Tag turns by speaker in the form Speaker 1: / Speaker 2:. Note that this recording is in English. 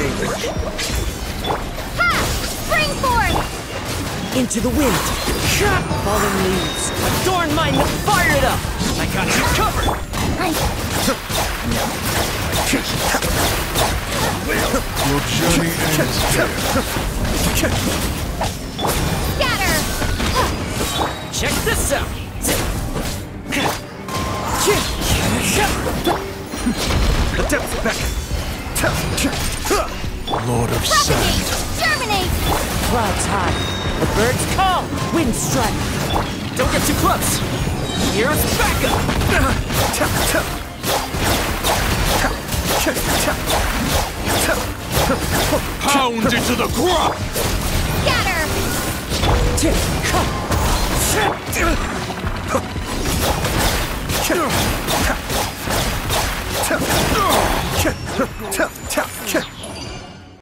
Speaker 1: damage.
Speaker 2: Ha! Spring forth!
Speaker 3: Into the wind. Fallen leaves. Adorn mine. Fire it up.
Speaker 1: I got you covered!
Speaker 4: Your journey ends here.
Speaker 2: Scatter!
Speaker 3: Check this out.
Speaker 1: The Adept beckon!
Speaker 4: Lord of
Speaker 2: Propagate!
Speaker 4: Sand.
Speaker 2: Germinate!
Speaker 3: Clouds high. The birds call. Wind strike.
Speaker 1: Don't get too close! Here's backup!
Speaker 4: Pound into the ground!
Speaker 2: Scatter!